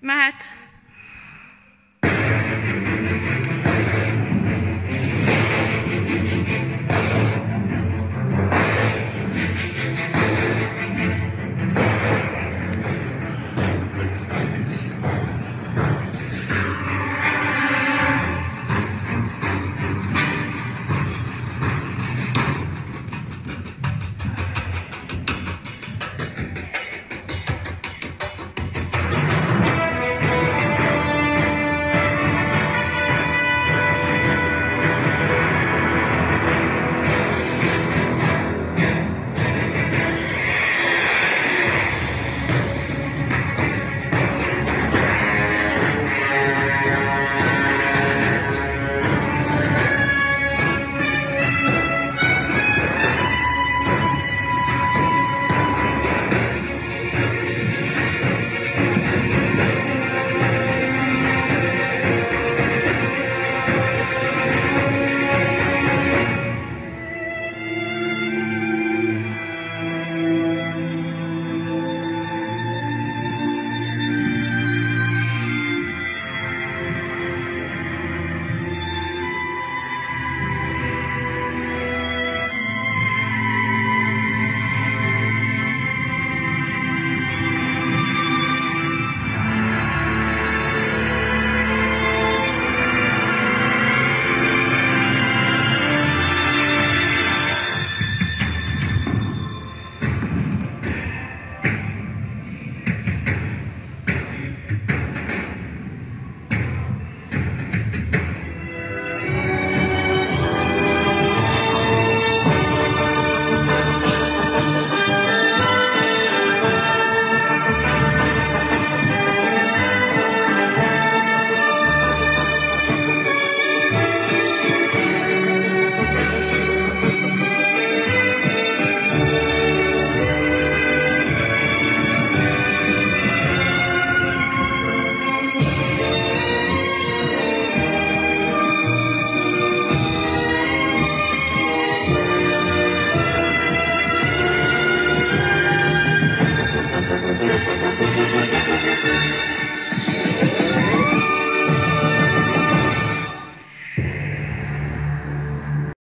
Mert